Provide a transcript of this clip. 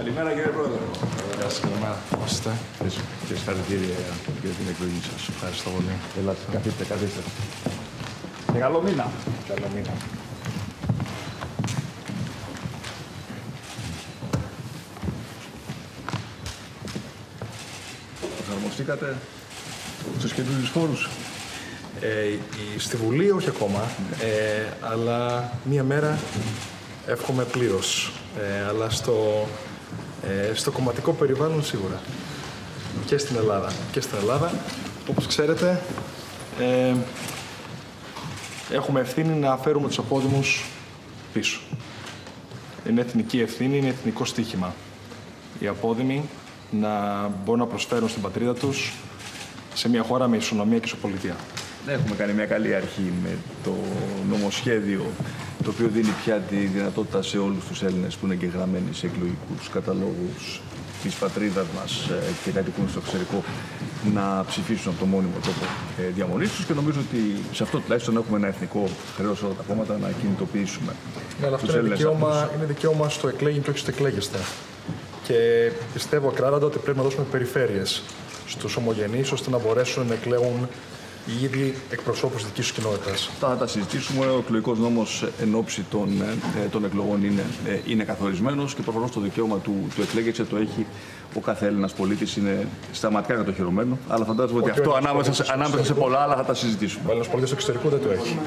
Καλημέρα κύριε Πρόεδρε. Γεια σας, καλημέρα. Πώς είστε. Και συγχαρητήρια για την εκλογή σας. Ευχαριστώ πολύ. Ελάτε, καθίστε, καθίστε. Και καλό μήνα. Καλό μήνα. Εφαρμοστήκατε στους καινούριους φόρους. Ε, η- στη Βουλή όχι ακόμα, ε, αλλά μία μέρα εύχομαι πλήρως. Ε, αλλά στο, ε, στο κομματικό περιβάλλον σίγουρα. Και στην Ελλάδα. Και στην Ελλάδα, όπως ξέρετε, ε, έχουμε ευθύνη να φέρουμε τους απόδημους πίσω. Είναι εθνική ευθύνη, είναι εθνικό στίχημα. Οι απόδημοι να μπορούν να προσφέρουν στην πατρίδα τους σε μια χώρα με ισονομία και ισοπολιτεία. Έχουμε κάνει μια καλή αρχή με το νομοσχέδιο το οποίο δίνει πια τη δυνατότητα σε όλους τους Έλληνες που είναι εγγεγραμμένοι σε εκλογικούς καταλόγους της πατρίδας μας ε, και κατοικούν στο εξωτερικό να ψηφίσουν από το μόνιμο τόπο ε, διαμονής τους και νομίζω ότι σε αυτό τουλάχιστον έχουμε ένα εθνικό χρέος όλα τα κόμματα να κινητοποιήσουμε Ναι, αλλά τους αυτό είναι Έλληνες δικαίωμα, αυτούς. είναι δικαίωμα στο εκλέγει και όχι στο εκλέγεστε. Και πιστεύω ακράδαντα ότι πρέπει να δώσουμε περιφέρειες στους ομογενείς ώστε να μπορέσουν να εκλέγουν οι ίδιοι εκπροσώπους δικής τους κοινότητας. Αυτά θα τα συζητήσουμε. Ο εκλογικός νόμος εν ώψη των, ε, των εκλογών είναι, ε, είναι καθορισμένος και προφανώς το δικαίωμα του, του εκλέγεται το έχει ο κάθε Έλληνας πολίτης. Είναι σταματικά κατοχυρωμένο. Αλλά φαντάζομαι ότι Όχι ο αυτό Έλληνας ανάμεσα, σε- πολίτης ανάμεσα σε πολλά άλλα θα τα συζητήσουμε. Ο Έλληνας πολίτης του εξωτερικού δεν το έχει.